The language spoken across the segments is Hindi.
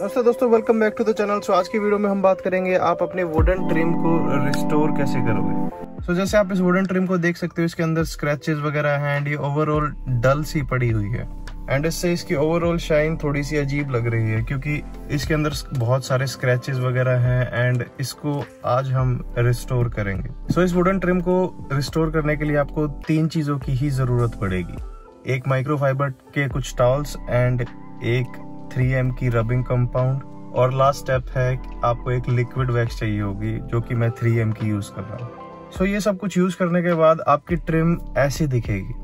नमस्ते दोस्तों welcome back to the channel so आज की वीडियो में हम बात करेंगे आप अपने वुडन ट्रिम को रिस्टोर कैसे करोगे? सो so, जैसे आप इस वुडन ट्रिम को देख सकते हो इसके अंदर स्क्रैचेस वगैरह हैं एंड ये ओवरऑल डल सी पड़ी हुई है। एंड इससे इसकी ओवरऑल शाइन थोड़ी सी अजीब लग रही है क्योंकि इसके अंदर बहुत सारे स्क्रैचेस वगैरह हैं एंड इसको आज हम रिस्टोर करेंगे। सो so, इस वुडन ट्रिम को रिस्टोर करने के लिए आपको तीन चीज़ों की ही ज़रूरत पड़ेगी। एक माइक्रोफाइबर के कुछ टॉल्स एंड एक 3M की रबिंग कंपाउंड और लास्ट स्टेप है आपको एक लिक्विड वैक्स चाहिए होगी जो कि मैं 3M की यूज़ कर रहा हूँ। सो so, ये सब कुछ यूज़ करने के बाद आपकी ट्रिम ऐसी दिखेगी।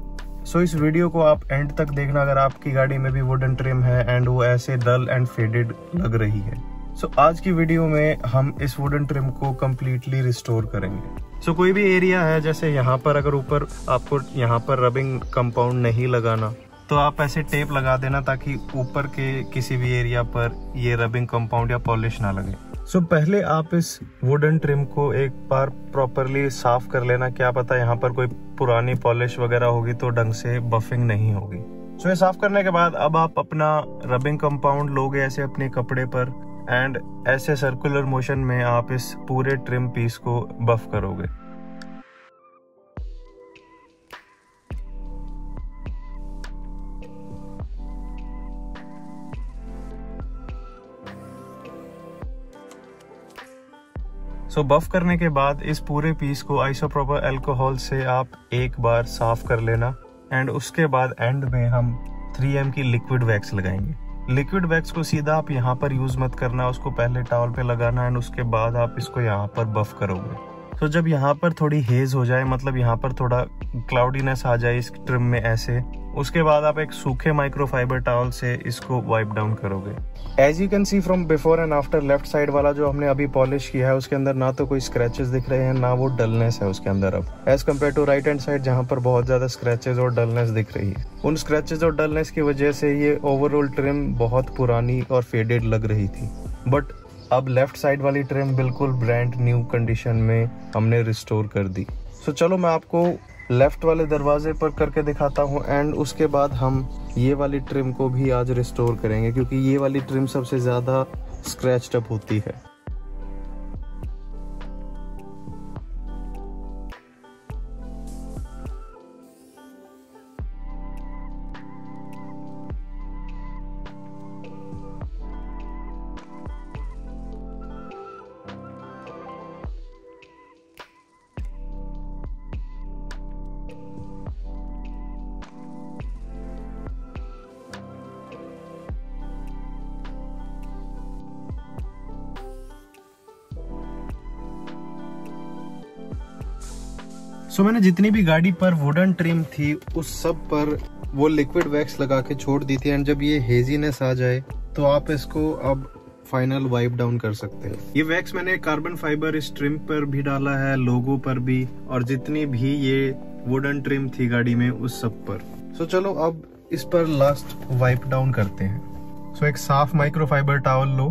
सो so, इस वीडियो को आप एंड तक देखना अगर आपकी गाड़ी में भी वुडन ट्रिम है एंड वो ऐसे डल एंड फेडेड लग रही है। सो so, आज की वीडियो में हम इस वुडन ट्रिम को कम्प्लीटली रिस्टोर करेंगे। सो so, कोई भी एरिया है जैसे यहाँ पर अगर ऊपर आपको यहाँ पर रबिंग कंपाउंड नहीं लगाना तो आप ऐसे टेप लगा देना ताकि ऊपर के किसी भी एरिया पर ये रबिंग कंपाउंड या पॉलिश ना लगे। सो so, पहले आप इस वुडन ट्रिम को एक बार प्रॉपरली साफ़ कर लेना। क्या पता यहाँ पर कोई पुरानी पॉलिश वगैरह होगी तो ढंग से बफिंग नहीं होगी। सो so, ये साफ़ करने के बाद अब आप अपना रबिंग कंपाउंड लोगे ऐसे अपने कपड़े पर एंड ऐसे सर्कुलर मोशन में आप इस पूरे ट्रिम पीस को बफ करोगे। सो बफ करने के बाद इस पूरे पीस को आइसोप्रोपर अल्कोहल से आप एक बार साफ़ कर लेना एंड उसके बाद एंड में हम 3M की लिक्विड वैक्स लगाएँगे। लिक्विड वैक्स को सीधा आप यहाँ पर यूज़ मत करना, उसको पहले टावल पे लगाना एंड उसके बाद आप इसको यहाँ पर बफ करोगे। तो जब यहाँ पर थोड़ी हेज हो जाए मतलब यहाँ पर थोड़ा क्लाउडीनेस आ जाए इस ट्रिम में ऐसे, उसके बाद आप एक सूखे माइक्रोफाइबर टावल से इसको वाइप डाउन करोगे। As you can see from before and after left side वाला जो हमने अभी पॉलिश किया है, उसके अंदर ना तो कोई स्क्रैचेस दिख रहे हैं, ना वो डलनेस है उसके अंदर अब। As compare to right hand side जहाँ पर बहुत ज़्यादा स्क्रैचेस और डलनेस दिख रही है। उन स्क्रैचेस और डलनेस की वजह से ये ओवरऑल ट्रिम बहुत पुरानी और फेडेड लग रही थी। बट अब लेफ़्ट साइड वाली ट्रिम बिल्कुल ब्रांड न्यू कंडीशन में हमने रिस्टोर कर दी। सो so, चलो मैं आपको लेफ़्ट वाले दरवाजे पर करके दिखाता हूँ एंड उसके बाद हम ये वाली ट्रिम को भी आज रिस्टोर करेंगे क्योंकि ये वाली ट्रिम सबसे ज़्यादा स्क्रैच्ड अप होती है। सो मैंने जितनी भी गाड़ी पर वुडन ट्रिम थी उस सब पर वो लिक्विड वैक्स लगा के छोड़ दी थी एंड जब ये हेजीनेस आ जाए तो आप इसको अब फाइनल वाइप डाउन कर सकते हैं। ये वैक्स मैंने कार्बन फाइबर इस ट्रिम पर भी डाला है लोगो पर भी और जितनी भी ये वुडन ट्रिम थी गाड़ी में उस सब पर। सो so, चलो अब इस पर लास्ट वाइप डाउन करते हैं। सो so, एक साफ़ माइक्रोफाइबर टावल लो।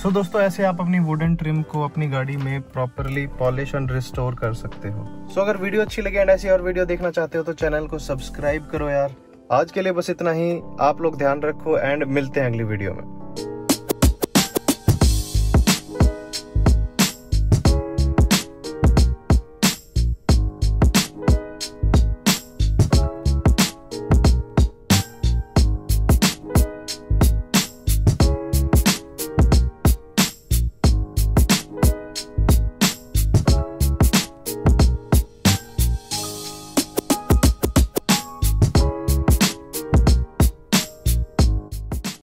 सो so, दोस्तों ऐसे आप अपनी वुडन ट्रिम को अपनी गाड़ी में प्रॉपरली पॉलिश एंड रिस्टोर कर सकते हो। सो so, अगर वीडियो अच्छी लगे एंड ऐसी और वीडियो देखना चाहते हो तो चैनल को सब्सक्राइब करो यार। आज के लिए बस इतना ही। आप लोग ध्यान रखो एंड मिलते हैं अगली वीडियो में।